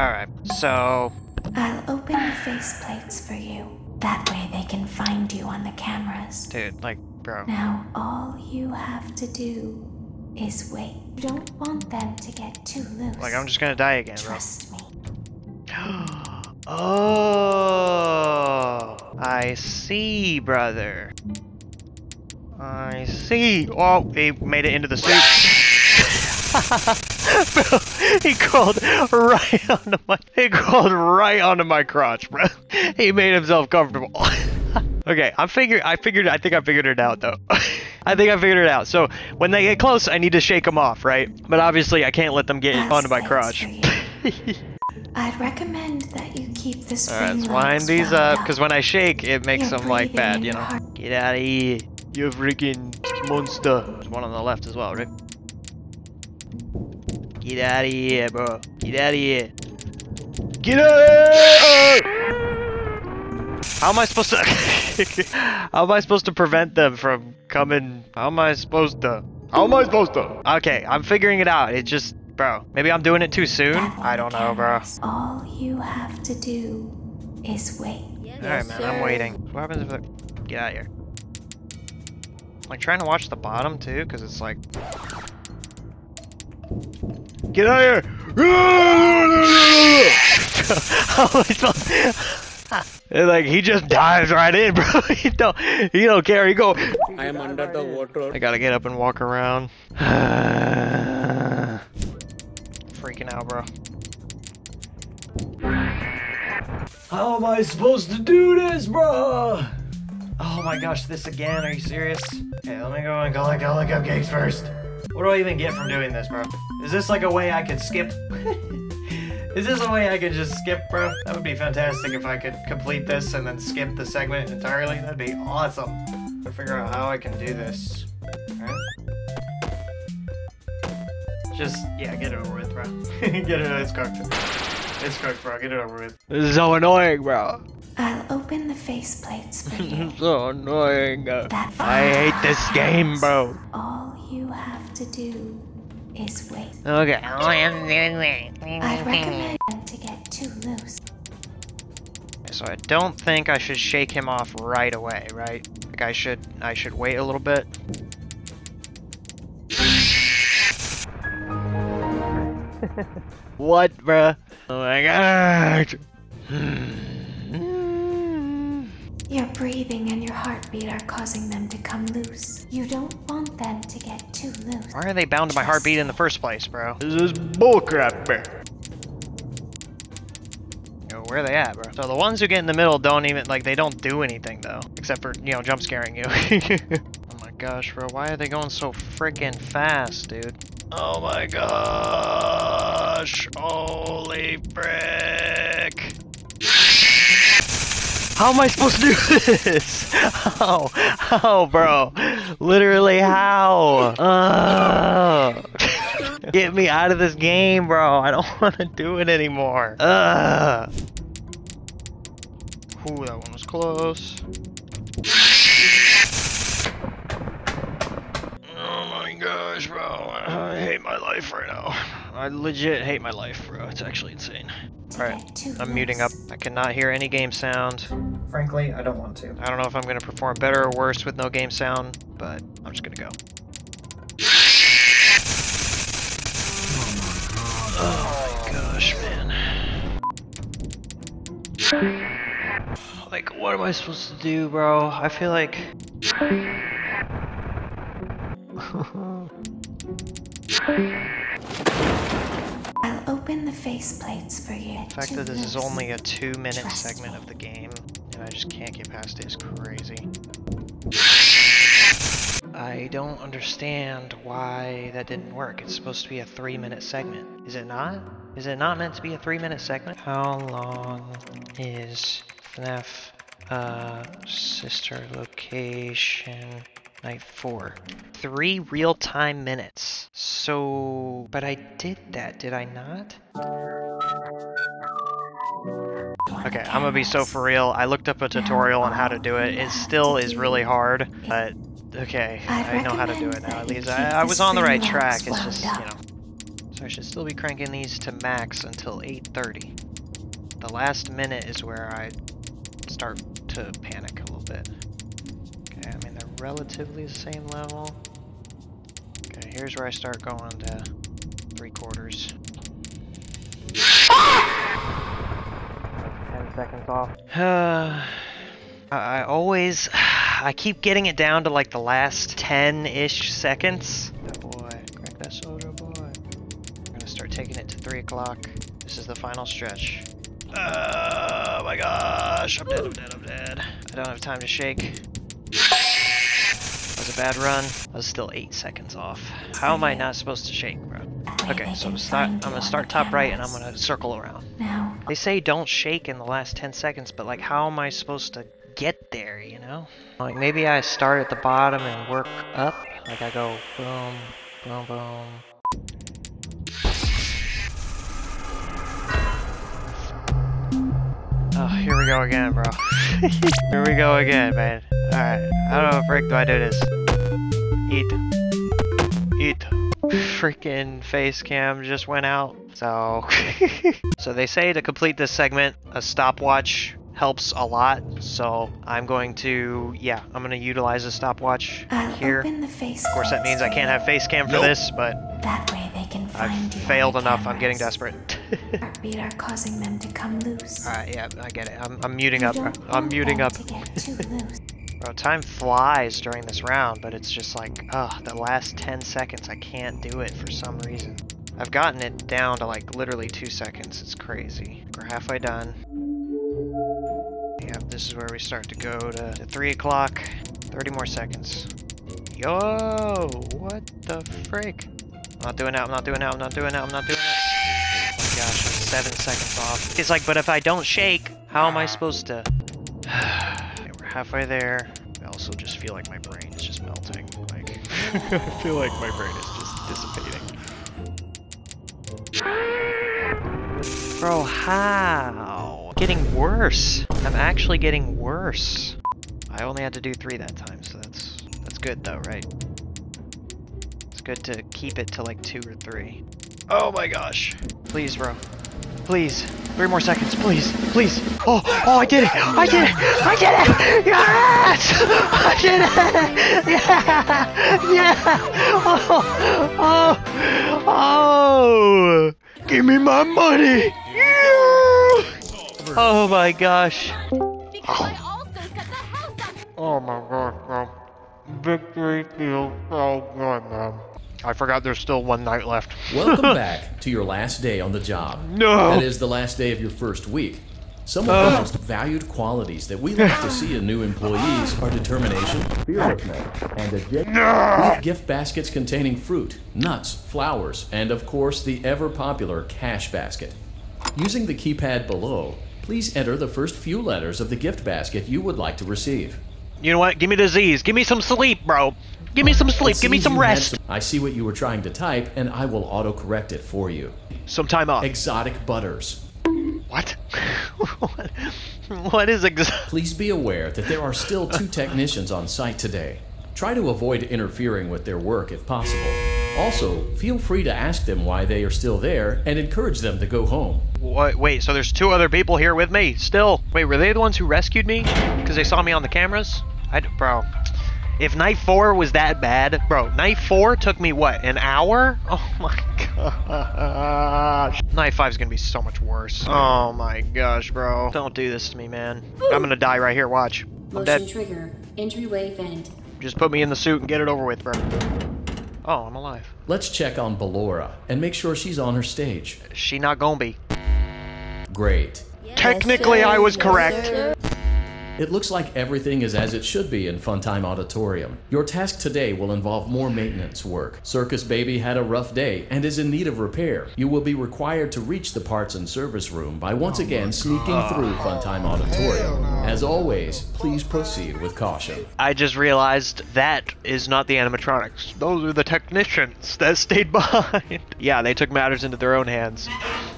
Alright, so... I'll open the faceplates for you. That way they can find you on the cameras. Dude, like, bro. Now all you have to do is wait. You don't want them to get too loose. Like, I'm just gonna die again, bro. Trust me. oh, I see, brother. I see. Oh, he made it into the suit. bro, he crawled right onto my. He crawled right onto my crotch, bro. He made himself comfortable. okay, I'm figuring. I figured. I think I figured it out though. I think I figured it out. So when they get close, I need to shake them off, right? But obviously, I can't let them get That's onto my crotch. I'd recommend that you keep the spring Alright, let's wind these up, because when I shake, it makes You're them like bad, you know? Get out of here, you freaking monster. There's one on the left as well, right? Get out of here, bro. Get out of here. Get out of here! How am I supposed to... How am I supposed to prevent them from coming... How am I supposed to... How am I supposed to? Okay, I'm figuring it out. It just... Bro, maybe I'm doing it too soon? I don't know, bro. All you have to do is wait. Alright, man, I'm waiting. What happens if I get out of here? Like trying to watch the bottom too, because it's like. Get out of here! How am I supposed- And, like he just dives right in, bro. he don't, he don't care. He go. I am under the water. I gotta get up and walk around. Freaking out, bro. How am I supposed to do this, bro? Oh my gosh, this again? Are you serious? Okay, let me go and collect all the cupcakes first. What do I even get from doing this, bro? Is this like a way I could skip? Is this a way I could just skip, bro? That would be fantastic if I could complete this and then skip the segment entirely. That'd be awesome. To figure out how I can do this. Alright. Just, yeah, get it over with, bro. get it, it's cooked. It's cooked, bro. Get it over with. This is so annoying, bro. I'll open the faceplates for you. so annoying. That I hate this game, bro. All you have to do is wait. Okay. I'd recommend to get too loose. So I don't think I should shake him off right away, right? Like I should, I should wait a little bit. what, bruh? Oh my god. Your breathing and your heartbeat are causing them to come loose. You don't want them to get too loose. Why are they bound to my heartbeat in the first place, bro? This is bullcrap, bro. Yo, where are they at, bro? So the ones who get in the middle don't even, like, they don't do anything, though. Except for, you know, jump scaring you. oh my gosh, bro. Why are they going so freaking fast, dude? Oh my gosh. Holy frick. How am I supposed to do this? How? How, bro? Literally, how? Uh, get me out of this game, bro. I don't want to do it anymore. Uh. Ooh, that one was close. Oh my gosh, bro. I hate my life right now. I legit hate my life, bro. It's actually insane. Alright, I'm muting up. I cannot hear any game sound. Frankly, I don't want to. I don't know if I'm gonna perform better or worse with no game sound, but I'm just gonna go. Oh my gosh, man. Like, what am I supposed to do, bro? I feel like. I'll open the faceplates for you. The fact that this is only a two minute Trust segment me. of the game and I just can't get past it is crazy. I don't understand why that didn't work. It's supposed to be a three minute segment. Is it not? Is it not meant to be a three minute segment? How long is FNAF uh, sister location night four? Three real time minutes. So, but I did that, did I not? Okay, I'm gonna be so for real. I looked up a tutorial on how to do it. It still is really hard, but okay, I'd know how to do it now. At least I, I was on the right track. It's just, you know, So I should still be cranking these to max until 8.30. The last minute is where I start to panic a little bit. Relatively the same level. Okay, here's where I start going to three quarters. Ten seconds off. I, I always, I keep getting it down to like the last ten-ish seconds. That boy, crack that soldier boy. I'm gonna start taking it to three o'clock. This is the final stretch. Oh my gosh, I'm dead, I'm dead, I'm dead. I don't have time to shake. Was a bad run. I was still eight seconds off. How am I not supposed to shake, bro? Okay, so I'm, start, I'm gonna start top right and I'm gonna circle around. Now, They say don't shake in the last 10 seconds, but like how am I supposed to get there, you know? Like maybe I start at the bottom and work up. Like I go boom, boom, boom. Oh, here we go again, bro. here we go again, man. Alright, how the frick do I do this? Eat. Eat. Freaking face cam just went out. So, so they say to complete this segment, a stopwatch helps a lot. So I'm going to, yeah, I'm going to utilize a stopwatch I'll here. open the face Of course, that means I can't have face cam for Nope. this, but That way they can I've you. failed the enough. I'm getting cameras. desperate. Heartbeat are causing them to come loose. Alright, yeah, I get it. I'm, I'm muting You up. don't I'm want muting them up. Bro, time flies during this round, but it's just like, ugh, the last 10 seconds, I can't do it for some reason. I've gotten it down to like literally two seconds. It's crazy. We're halfway done. Yep, this is where we start to go to, to 3 o'clock. 30 more seconds. Yo, what the frick? I'm not doing that, I'm not doing that, I'm not doing that, I'm not doing that. Oh my gosh, I'm seven seconds off. It's like, but if I don't shake, how am I supposed to? Halfway there. I also just feel like my brain is just melting. Like, I feel like my brain is just dissipating. Bro, how? Getting worse. I'm actually getting worse. I only had to do three that time, so that's that's good though, right? It's good to keep it to like two or three. Oh my gosh. Please, bro. Please. Three more seconds, please. Please. Oh, oh, I did it. I did it. I did it. Yes! I did it. Yeah. Yeah. Oh, oh, oh. Give me my money. Yeah. Oh my gosh. Because I also set the house up. Oh my gosh, bro. Victory feels so good, man. I forgot there's still one night left. Welcome back to your last day on the job. No. That is the last day of your first week. Some of the most valued qualities that we like to see in new employees are determination, fearlessness, and a genuine. With gift baskets containing fruit, nuts, flowers, and of course the ever popular cash basket. Using the keypad below, please enter the first few letters of the gift basket you would like to receive. You know what? Give me Z's. Give me some sleep, bro. Give me some sleep. Give me some rest. I see what you were trying to type, and I will autocorrect it for you. Some time off. Exotic butters. What? what? What is exotic? Please be aware that there are still two technicians on site today. Try to avoid interfering with their work if possible. Also, feel free to ask them why they are still there and encourage them to go home. What? Wait, so there's two other people here with me still? Wait, were they the ones who rescued me? Because they saw me on the cameras? I, bro. If night four was that bad, bro, night four took me what, an hour? Oh my gosh. Night five's gonna be so much worse. Oh my gosh, bro. Don't do this to me, man. I'm gonna die right here, watch. I'm Motion dead. trigger. Entryway vent. Just put me in the suit and get it over with, bro. Oh, I'm alive. Let's check on Ballora and make sure she's on her stage. She not gonna be. Great. Technically, I was correct. It looks like everything is as it should be in Funtime Auditorium. Your task today will involve more maintenance work. Circus Baby had a rough day and is in need of repair. You will be required to reach the parts and service room by once again sneaking through Funtime Auditorium. As always, please proceed with caution. I just realized that is not the animatronics. Those are the technicians that stayed behind. yeah, they took matters into their own hands.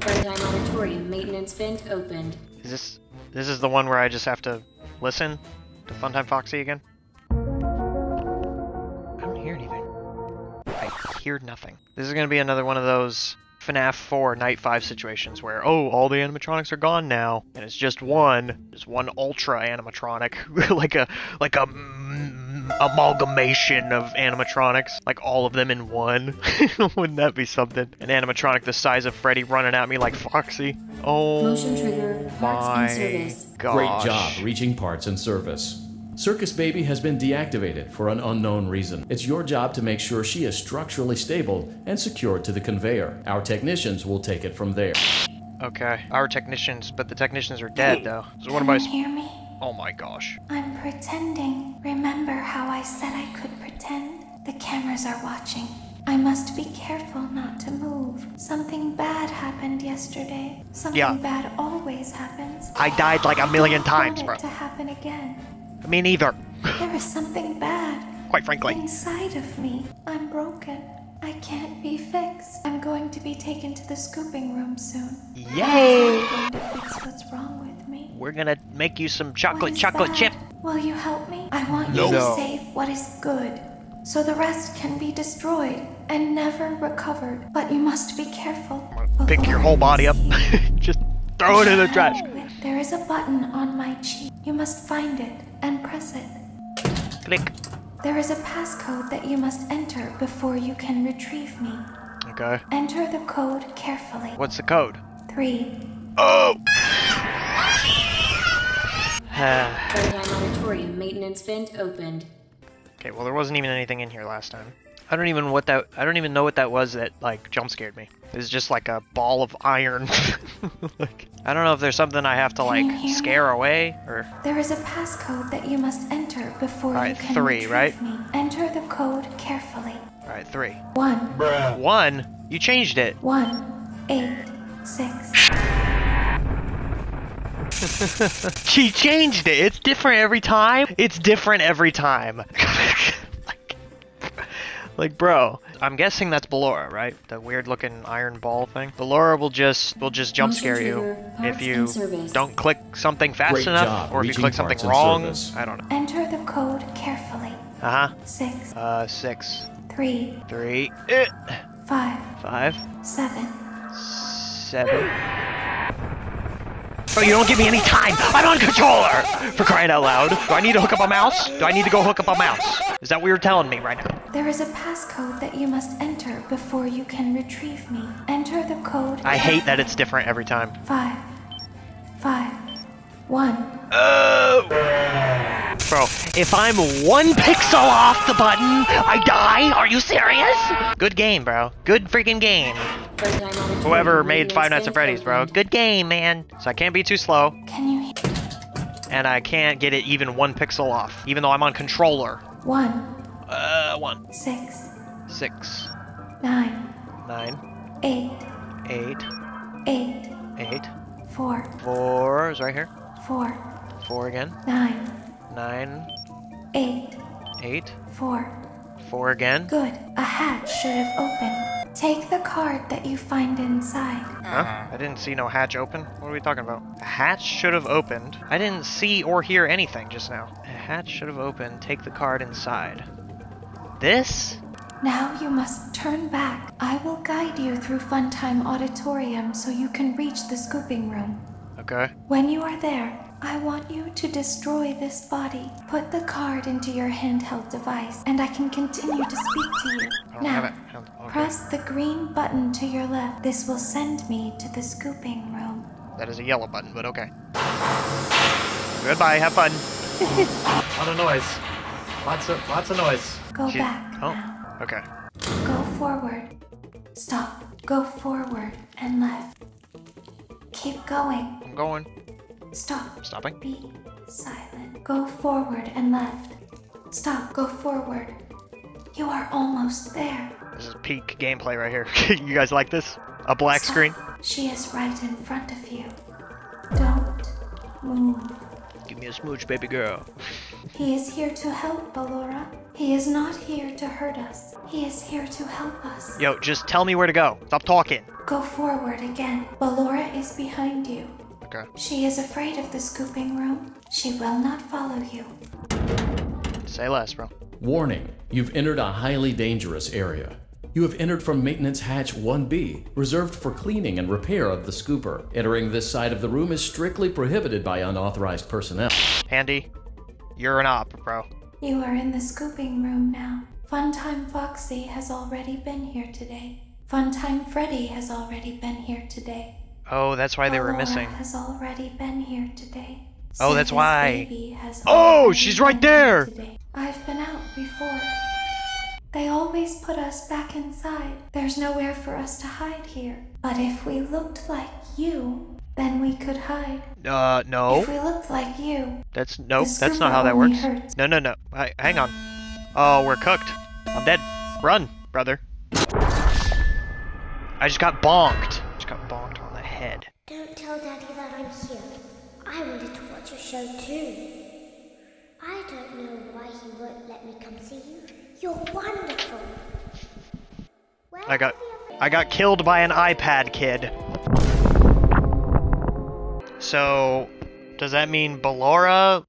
Funtime Auditorium maintenance vent opened. Is this this is the one where I just have to listen to Funtime Foxy again? I don't hear anything. I hear nothing. This is gonna be another one of those FNAF 4 Night 5 situations where, oh, all the animatronics are gone now, and it's just one, just one ultra animatronic, like a, like a amalgamation of animatronics, like all of them in one. Wouldn't that be something? An animatronic the size of Freddy running at me like Foxy. Oh Motion trigger, parts my in service. gosh. Great job reaching parts and service. Circus Baby has been deactivated for an unknown reason. It's your job to make sure she is structurally stable and secured to the conveyor. Our technicians will take it from there. Okay, our technicians, but the technicians are dead though. So what am Can I? you hear me? Oh my gosh. I'm pretending. Remember how I said I could pretend? The cameras are watching. I must be careful not to move. Something bad happened yesterday. Something Yeah. bad always happens. I died like a million Don't want times, it bro. To happen again. Me neither. There is something bad Quite frankly. inside of me. I'm broken. I can't be fixed. I'm going to be taken to the scooping room soon. Yay! I'm going to fix what's wrong with. We're gonna make you some chocolate chocolate bad? chip. Will you help me? I want you to save what is good, so the rest can be destroyed and never recovered. But you must be careful. Pick your whole body up. Just throw it in the trash. There is a button on my cheek. You must find it and press it. Click. There is a passcode that you must enter before you can retrieve me. Okay. Enter the code carefully. What's the code? Three. Oh! Paradigm Auditorium maintenance vent opened. okay, well there wasn't even anything in here last time. I don't even what that I don't even know what that was that like jump scared me. It was just like a ball of iron. like I don't know if there's something I have to Can like hear me? scare away or There is a passcode that you must enter before Alright, you can three, right? me. Enter the code carefully. Alright, three. One, One? You changed it. one, eight, six. She changed it. It's different every time. It's different every time. like, like, bro, I'm guessing that's Ballora, right? The weird looking iron ball thing. Ballora will just will just jump Motion scare you if you don't click something fast Great enough, job or if you click something wrong. service. I don't know. Enter the code carefully. Uh huh. Six, Uh, six. Three. six, three, three, eh, five, five, seven. seven. Bro, you don't give me any time. I'm on controller. For crying out loud. Do I need to hook up a mouse? Do I need to go hook up a mouse? Is that what you're telling me right now? There is a passcode that you must enter before you can retrieve me. Enter the code. I hate that it's different every time. Five, five, one. Oh! Bro, if I'm one pixel off the button, I die? Are you serious? Good game, bro. Good freaking game. Paradigm Auditorium Whoever made Five Nights at Freddy's, bro. Good game, man. So I can't be too slow, Can you hear? and I can't get it even one pixel off, even though I'm on controller. One, Uh, one, six, six, nine, nine, eight, eight, eight, eight, four, four is right here. four, Four again. nine, Nine, eight, eight, four. four again. Good. A hatch should have opened. Take the card that you find inside. Huh? I didn't see no hatch open. What are we talking about? A hatch should have opened. I didn't see or hear anything just now. A hatch should have opened. Take the card inside. This? Now you must turn back. I will guide you through Funtime Auditorium so you can reach the scooping room. Okay. When you are there, I want you to destroy this body. Put the card into your handheld device, and I can continue to speak to you. I now, have it. Okay. press the green button to your left. This will send me to the scooping room. That is a yellow button, but okay. Goodbye. Have fun. A lot of noise. Lots of lots of noise. Go She- back oh. now. Okay. Go forward. Stop. Go forward and left. Keep going. I'm going. Stop. Stopping. Be silent. Go forward and left. Stop. Go forward. You are almost there. This is peak gameplay right here. you guys like this? A black Stop. screen? She is right in front of you. Don't move. Give me a smooch, baby girl. He is here to help, Ballora. He is not here to hurt us. He is here to help us. Yo, just tell me where to go. Stop talking. Go forward again. Ballora is behind you. Okay. She is afraid of the scooping room. She will not follow you. Say less, bro. Warning, you've entered a highly dangerous area. You have entered from maintenance hatch 1B, reserved for cleaning and repair of the scooper. Entering this side of the room is strictly prohibited by unauthorized personnel. Andy, you're an op, bro. You are in the scooping room now. Funtime Foxy has already been here today. Funtime Freddy has already been here today. Oh, that's why they were missing. has already been here today. Oh, that's why. has Oh, she's right there. today. I've been out before. They always put us back inside. There's nowhere for us to hide here. But if we looked like you, then we could hide. Uh, no. If we looked like you, That's nope. That's not how that works. hurts. No, no, no. Hi- hang on. Oh, we're cooked. I'm dead. Run, brother. I just got bonked. Just got bonked on the head. Don't tell Daddy that I'm here. I wanted to watch your show too. I don't know why he won't let me come see you. You're wonderful. Where I got, are the other- I got killed by an iPad kid. So, does that mean Ballora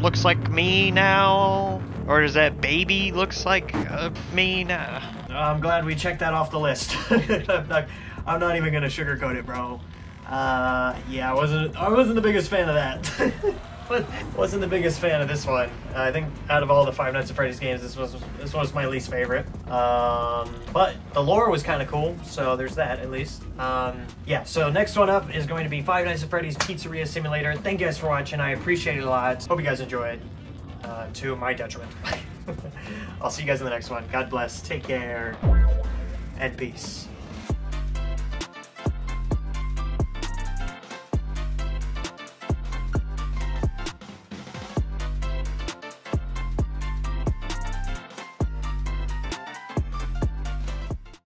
looks like me now, or does that baby looks like uh, me now? I'm glad we checked that off the list. I'm, not, I'm not even gonna sugarcoat it, bro. Uh, yeah, I wasn't. I wasn't the biggest fan of that. Wasn't the biggest fan of this one. I think out of all the Five Nights at Freddy's games, this was this was my least favorite. Um, but the lore was kind of cool, so there's that at least. Um, yeah. So next one up is going to be Five Nights at Freddy's Pizzeria Simulator. Thank you guys for watching. I appreciate it a lot. Hope you guys enjoyed. Uh, to my detriment. I'll see you guys in the next one. God bless. Take care. And peace.